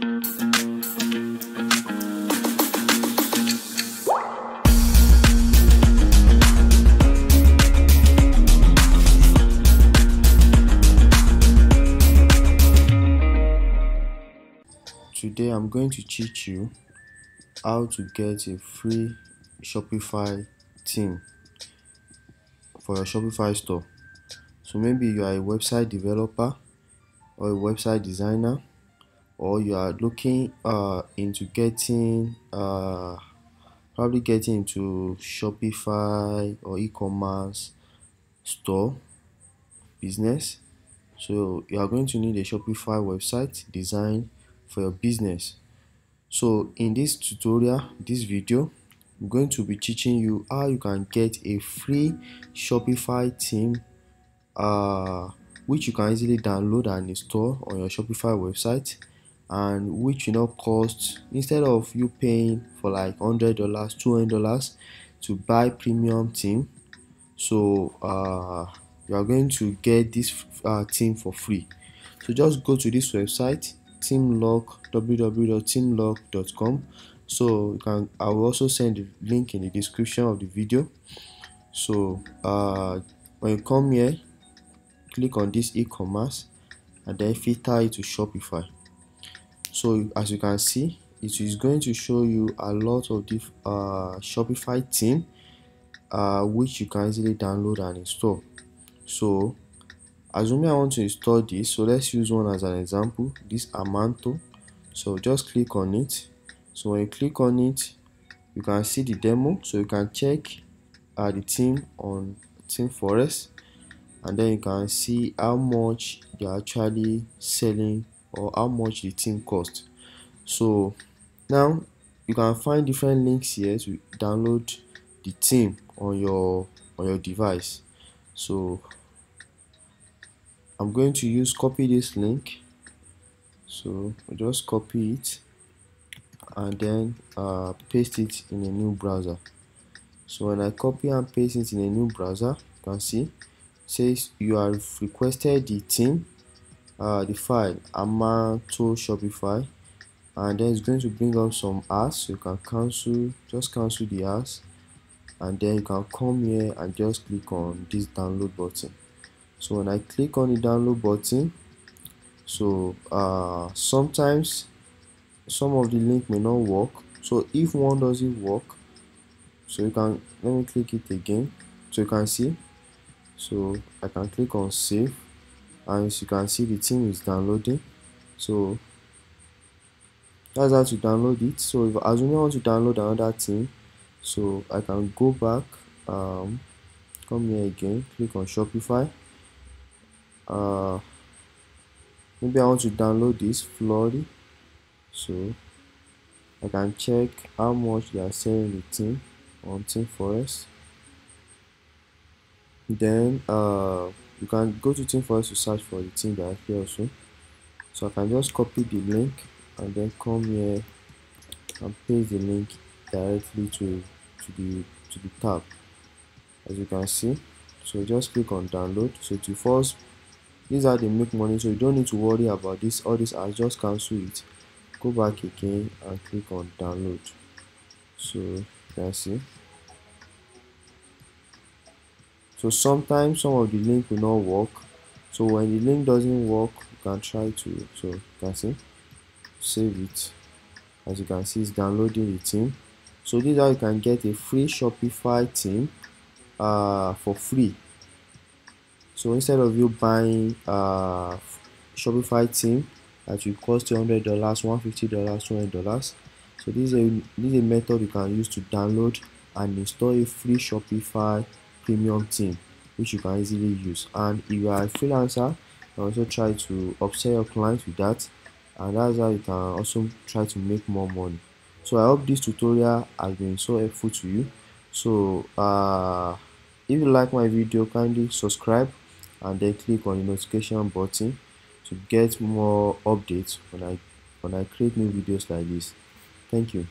Today I'm going to teach you how to get a free Shopify theme for your Shopify store. So maybe you are a website developer or a website designer or you are looking uh, into getting uh, probably getting into Shopify or e-commerce store business. So you are going to need a Shopify website design for your business so in this tutorial this video i'm going to be teaching you how you can get a free shopify theme uh, which you can easily download and install on your shopify website and which you know cost instead of you paying for like hundred dollars two hundred dollars to buy premium team so uh, you are going to get this uh, theme for free. So just go to this website themelock www.themelock.com so you can i will also send the link in the description of the video. So uh, when you come here click on this e-commerce and then filter it to shopify so as you can see it is going to show you a lot of the uh, shopify theme uh, which you can easily download and install. So assuming I want to install this. So let's use one as an example. This Amanto. So just click on it. So when you click on it you can see the demo. So you can check uh, the theme on Team ThemeForest and then you can see how much they are actually selling or how much the theme cost. So now you can find different links here to download the theme on your on your device. So I'm going to use copy this link. So just copy it and then uh, paste it in a new browser. So when I copy and paste it in a new browser you can see says you have requested the theme uh, the file Amanto Shopify. And then it's going to bring up some ads. You can cancel just cancel the ads. And then you can come here and just click on this download button. So when I click on the download button so uh, sometimes some of the link may not work. So if one doesn't work so you can let me click it again. So you can see. So I can click on save and as you can see the theme is downloading. So that's how to download it. So if as you want to download another theme so I can go back um, come here again click on Shopify. Uh, maybe I want to download this Flurry. So I can check how much they are selling the theme on ThemeForest then uh, you can go to ThemeForest to search for the theme directly also so. I can just copy the link and then come here and paste the link directly to to the to the tab. As you can see so just click on download. So to first these are they make money so you don't need to worry about this. All this i just cancel it. Go back again and click on download. So you can see so sometimes some of the link will not work. So when the link doesn't work you can try to so you can see save it. As you can see it's downloading the theme. So this is how you can get a free shopify theme uh, for free. So instead of you buying uh shopify theme that will cost you hundred dollars one fifty dollars two hundred dollars. So this is a this is a method you can use to download and install a free shopify premium theme which you can easily use and if you are a freelancer you also try to upsell your clients with that and that's how you can also try to make more money so i hope this tutorial has been so helpful to you so uh if you like my video kindly subscribe and then click on the notification button to get more updates when I when I create new videos like this. Thank you.